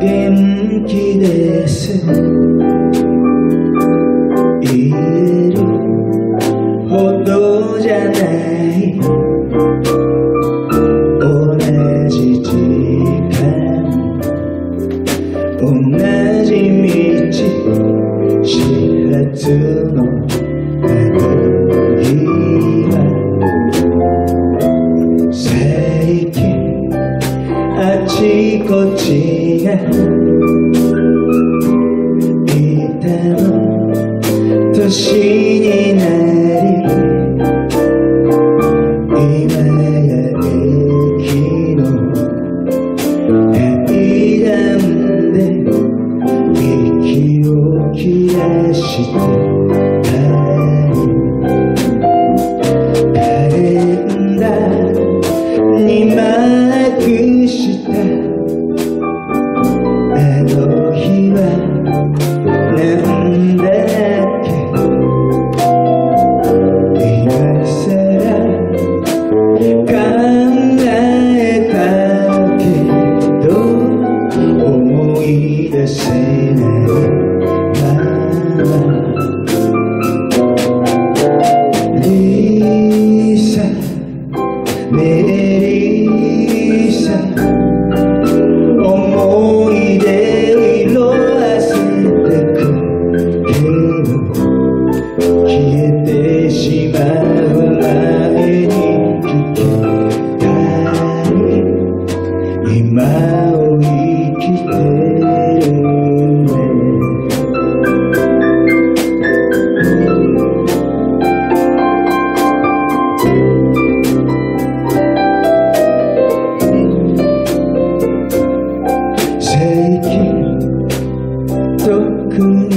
元気です」「言えるつの。エネあちこちがいても年になる。消えして誰んだ。にまくしたあの日はなんだっけ今さら考えたけど思い出せない消えて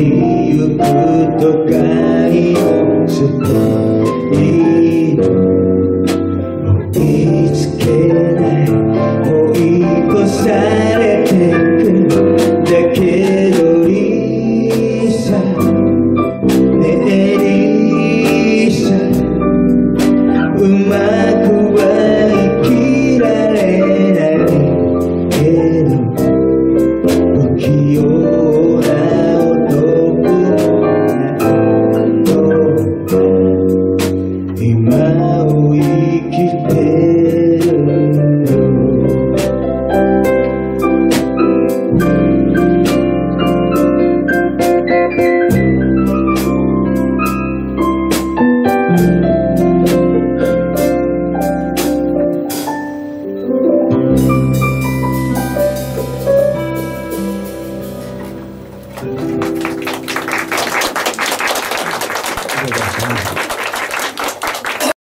いい音とかいをして Yeah.